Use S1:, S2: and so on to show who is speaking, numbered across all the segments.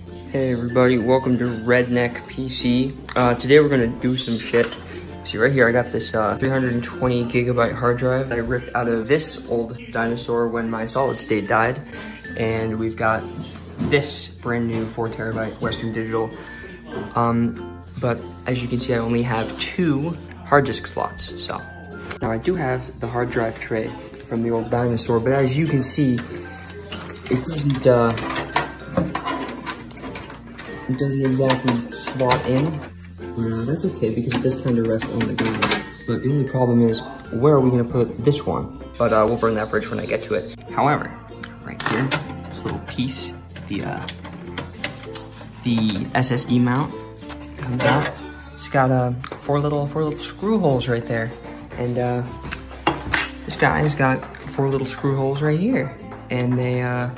S1: Hey everybody, welcome to Redneck PC. Uh, today we're gonna do some shit. See right here, I got this uh, 320 gigabyte hard drive I ripped out of this old dinosaur when my solid state died. And we've got this brand new four terabyte Western Digital. Um, but as you can see, I only have two hard disk slots, so. Now I do have the hard drive tray from the old dinosaur, but as you can see, it doesn't, uh, it doesn't exactly slot in. Uh, that's okay because it does kind of rest on the ground. But the only problem is, where are we gonna put this one? But uh, we'll burn that bridge when I get to it. However, right here, this little piece, the uh, the SSD mount comes out. It's got uh, four little four little screw holes right there, and uh, this guy's got four little screw holes right here, and they uh,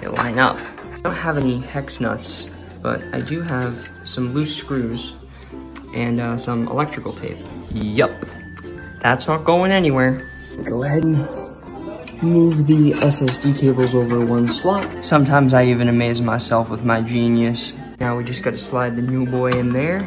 S1: they line up. I don't have any hex nuts but I do have some loose screws and uh, some electrical tape. Yup, that's not going anywhere. Go ahead and move the SSD cables over one slot. Sometimes I even amaze myself with my genius. Now we just gotta slide the new boy in there.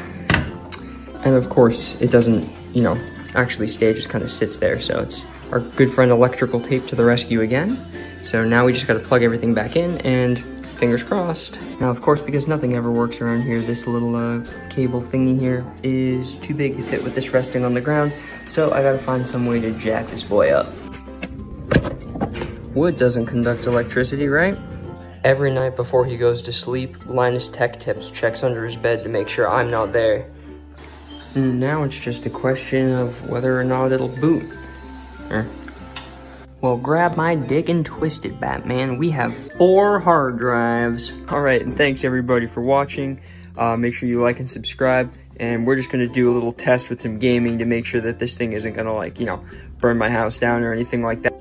S1: And of course, it doesn't, you know, actually stay, it just kind of sits there. So it's our good friend electrical tape to the rescue again. So now we just gotta plug everything back in and fingers crossed. Now, of course, because nothing ever works around here, this little uh, cable thingy here is too big to fit with this resting on the ground, so I gotta find some way to jack this boy up. Wood doesn't conduct electricity, right? Every night before he goes to sleep, Linus Tech Tips checks under his bed to make sure I'm not there. Now it's just a question of whether or not it'll boot. Er, well, grab my dick and twist it, Batman. We have four hard drives. All right, and thanks everybody for watching. Uh, make sure you like and subscribe. And we're just gonna do a little test with some gaming to make sure that this thing isn't gonna like, you know, burn my house down or anything like that.